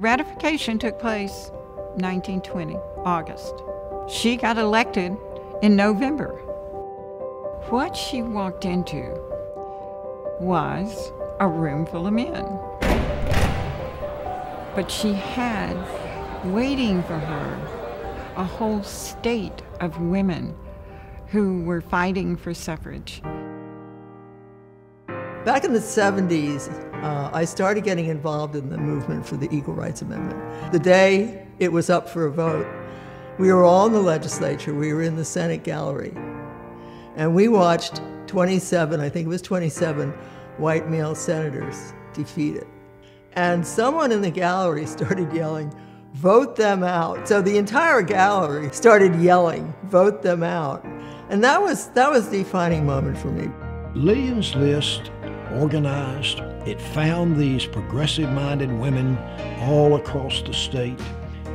Ratification took place 1920, August. She got elected in November. What she walked into was a room full of men. But she had waiting for her a whole state of women who were fighting for suffrage. Back in the 70s, uh, I started getting involved in the movement for the Equal Rights Amendment. The day it was up for a vote, we were all in the legislature, we were in the Senate gallery, and we watched 27, I think it was 27, white male senators defeated. And someone in the gallery started yelling, vote them out. So the entire gallery started yelling, vote them out. And that was, that was the defining moment for me. Lillian's List organized. It found these progressive minded women all across the state.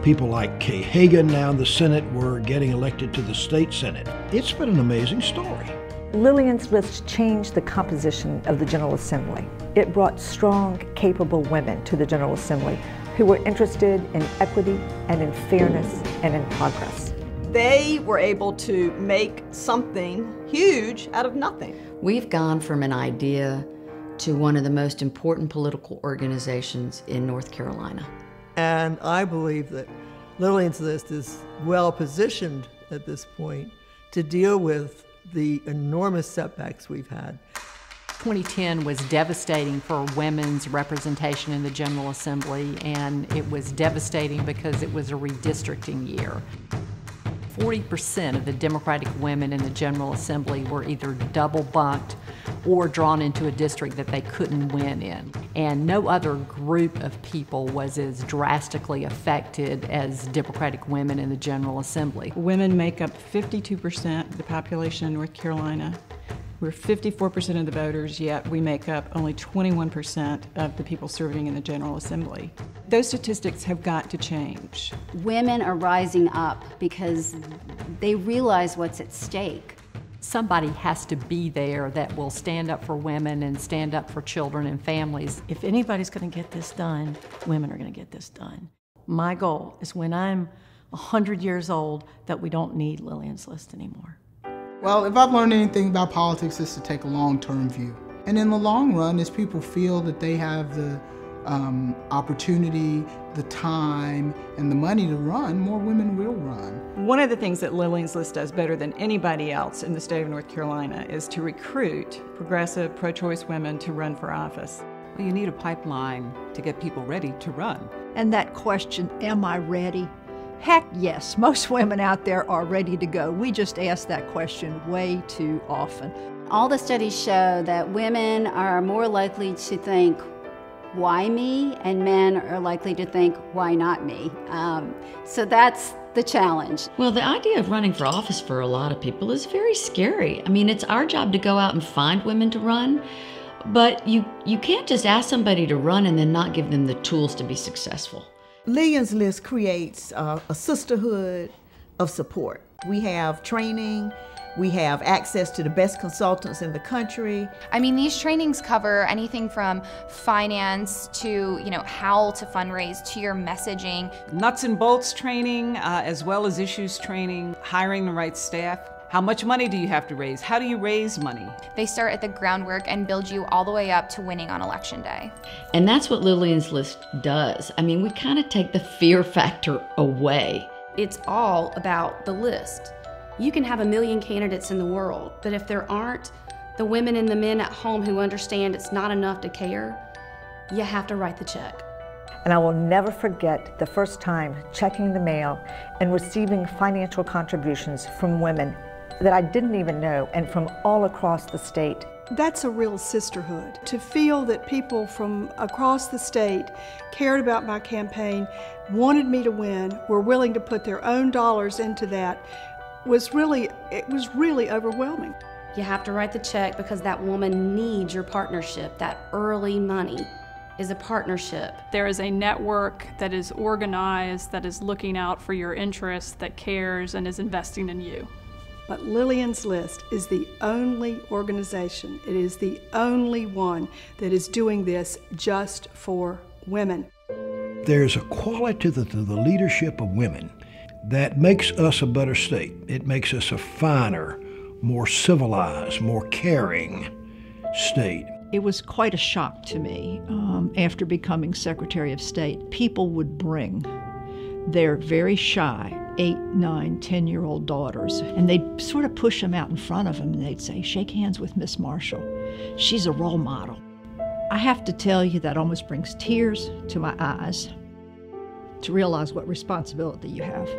People like Kay Hagan now in the Senate were getting elected to the state Senate. It's been an amazing story. Lillian's List changed the composition of the General Assembly. It brought strong, capable women to the General Assembly who were interested in equity and in fairness and in progress. They were able to make something huge out of nothing. We've gone from an idea to one of the most important political organizations in North Carolina. And I believe that Lillian's List is well positioned at this point to deal with the enormous setbacks we've had. 2010 was devastating for women's representation in the General Assembly, and it was devastating because it was a redistricting year. 40% of the Democratic women in the General Assembly were either double bunked or drawn into a district that they couldn't win in. And no other group of people was as drastically affected as Democratic women in the General Assembly. Women make up 52% of the population in North Carolina. We're 54% of the voters, yet we make up only 21% of the people serving in the General Assembly. Those statistics have got to change. Women are rising up because they realize what's at stake. Somebody has to be there that will stand up for women and stand up for children and families. If anybody's going to get this done, women are going to get this done. My goal is when I'm 100 years old that we don't need Lillian's List anymore. Well, if I've learned anything about politics, it's to take a long-term view. And in the long run, as people feel that they have the um, opportunity, the time, and the money to run, more women will run. One of the things that Lillian's List does better than anybody else in the state of North Carolina is to recruit progressive, pro-choice women to run for office. Well, you need a pipeline to get people ready to run. And that question, am I ready? Heck yes, most women out there are ready to go. We just ask that question way too often. All the studies show that women are more likely to think, why me? And men are likely to think, why not me? Um, so that's the challenge. Well, the idea of running for office for a lot of people is very scary. I mean, it's our job to go out and find women to run, but you, you can't just ask somebody to run and then not give them the tools to be successful. Lillian's List creates uh, a sisterhood of support. We have training, we have access to the best consultants in the country. I mean, these trainings cover anything from finance to, you know, how to fundraise to your messaging. Nuts and bolts training, uh, as well as issues training, hiring the right staff. How much money do you have to raise? How do you raise money? They start at the groundwork and build you all the way up to winning on election day. And that's what Lillian's List does. I mean, we kind of take the fear factor away. It's all about the list. You can have a million candidates in the world, but if there aren't the women and the men at home who understand it's not enough to care, you have to write the check. And I will never forget the first time checking the mail and receiving financial contributions from women that I didn't even know and from all across the state. That's a real sisterhood. To feel that people from across the state cared about my campaign, wanted me to win, were willing to put their own dollars into that was really, it was really overwhelming. You have to write the check because that woman needs your partnership, that early money is a partnership. There is a network that is organized, that is looking out for your interests, that cares, and is investing in you. But Lillian's List is the only organization, it is the only one that is doing this just for women. there's a quality to the leadership of women that makes us a better state. It makes us a finer, more civilized, more caring state. It was quite a shock to me um, after becoming Secretary of State. People would bring their very shy eight, nine, ten year old daughters, and they'd sort of push them out in front of them and they'd say, Shake hands with Miss Marshall. She's a role model. I have to tell you, that almost brings tears to my eyes to realize what responsibility you have.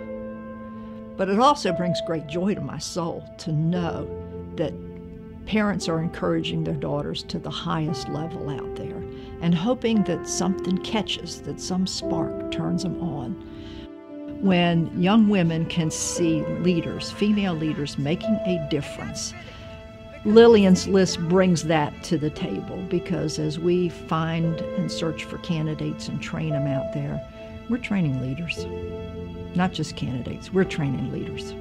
But it also brings great joy to my soul to know that parents are encouraging their daughters to the highest level out there and hoping that something catches, that some spark turns them on. When young women can see leaders, female leaders, making a difference, Lillian's list brings that to the table because as we find and search for candidates and train them out there, we're training leaders. Not just candidates, we're training leaders.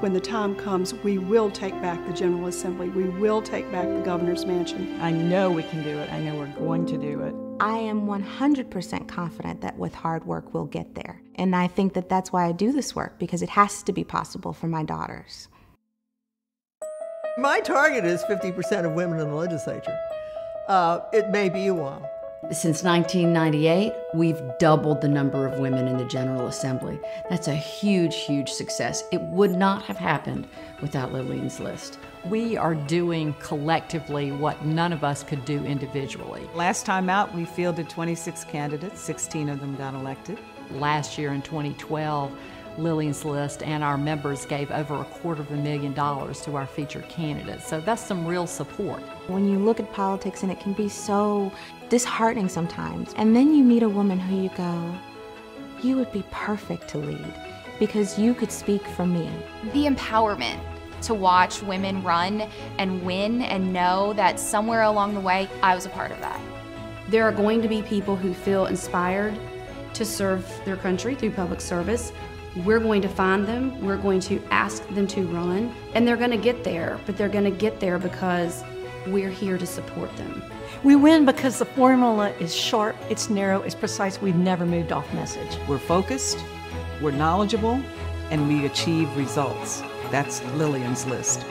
When the time comes, we will take back the General Assembly. We will take back the governor's mansion. I know we can do it. I know we're going to do it. I am 100% confident that with hard work we'll get there. And I think that that's why I do this work because it has to be possible for my daughters. My target is 50% of women in the legislature. Uh, it may be a while. Since 1998, we've doubled the number of women in the General Assembly. That's a huge, huge success. It would not have happened without Lillian's list. We are doing collectively what none of us could do individually. Last time out, we fielded 26 candidates, 16 of them got elected. Last year in 2012, Lillian's List and our members gave over a quarter of a million dollars to our featured candidates. So that's some real support. When you look at politics and it can be so disheartening sometimes, and then you meet a woman who you go, you would be perfect to lead because you could speak for me. The empowerment to watch women run and win and know that somewhere along the way I was a part of that. There are going to be people who feel inspired to serve their country through public service we're going to find them, we're going to ask them to run, and they're going to get there, but they're going to get there because we're here to support them. We win because the formula is sharp, it's narrow, it's precise. We've never moved off message. We're focused, we're knowledgeable, and we achieve results. That's Lillian's list.